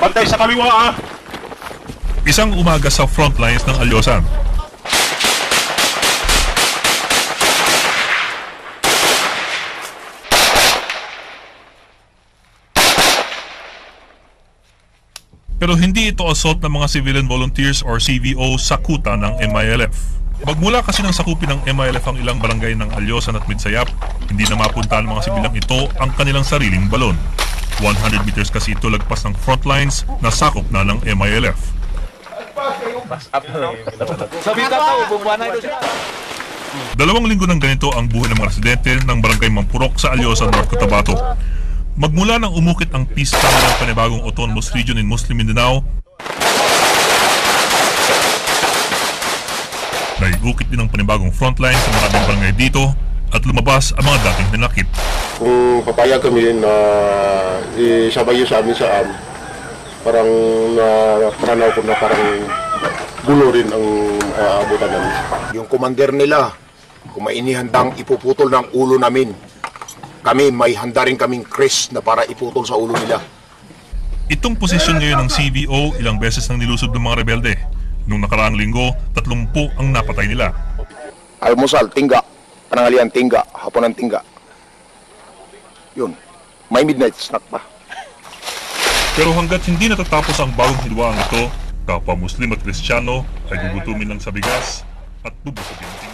Pantay sa kaliwa ah! Isang umaga sa front lines ng Alyosan. Pero hindi ito assault ng mga civilian volunteers or CVO sa kuta ng MILF. Magmula kasi ng sakupin ng MILF ang ilang barangay ng Alyosan at Midsayap, hindi na mapunta ng mga sibilang ito ang kanilang sariling balon. 100 meters kasi ito lagpas ng front lines na sakop na ng MILF. Dalawang linggo ng ganito ang buhay ng mga residente ng barangay Mampurok sa Alyosa, North Cotabato. Magmula nang umukit ang peace plan ng panibagong autonomous region in Muslim Mindanao, naiukit din ang panibagong frontline sa maraming barangay dito at lumabas ang mga dating nanakit. Kung papayag kami na isabayo sa amin sa AM, parang na paranaw ko na parang gulo rin ang uh, abutan namin. Yung commander nila, kung may inihandang ipuputol ng ulo namin, kami may handa rin kaming Chris na para iputol sa ulo nila. Itong posisyon ngayon ng CVO ilang beses nang nilusob ng mga rebelde. Nung nakaraang linggo, 30 ang napatay nila. Almusal, tingga. Panangalian, tingga. Haponan, tingga. Yun. May midnight snack pa. Pero hanggat hindi natatapos ang bagong hilwaang ito, kapwa Muslim at Kristiyano ay gugutumin lang sa bigas at bubusugin.